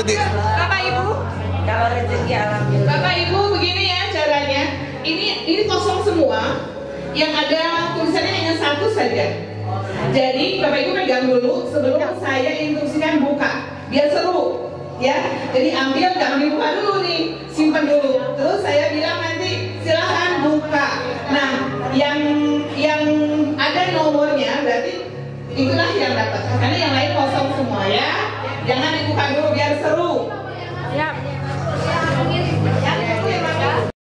Bapak Ibu, Kalau rezeki alhamdulillah. Bapak Ibu begini ya caranya. Ini ini kosong semua. Yang ada tulisannya hanya satu saja. Jadi Bapak Ibu pegang dulu sebelum saya instruksikan buka. Biar seru. Ya, jadi ambil jangan dibuka dulu nih, simpan dulu. Terus saya bilang nanti silahkan buka. Nah, yang yang ada nomornya berarti itulah yang dapat. Karena yang lain kosong semua ya. Jangan dibuka dulu biar seru.